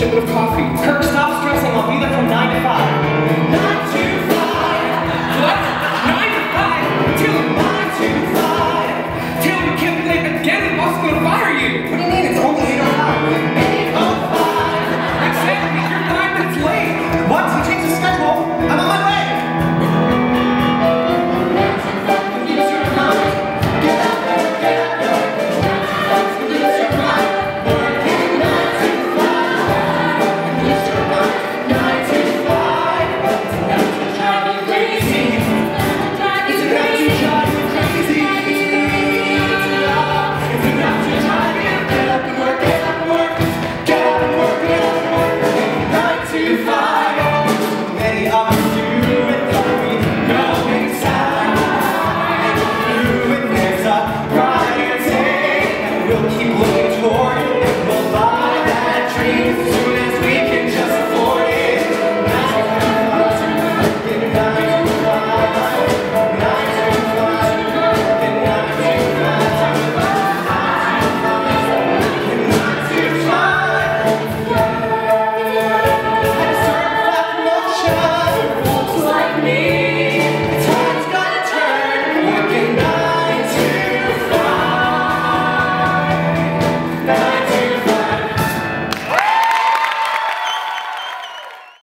shipment of coffee. Kirk's not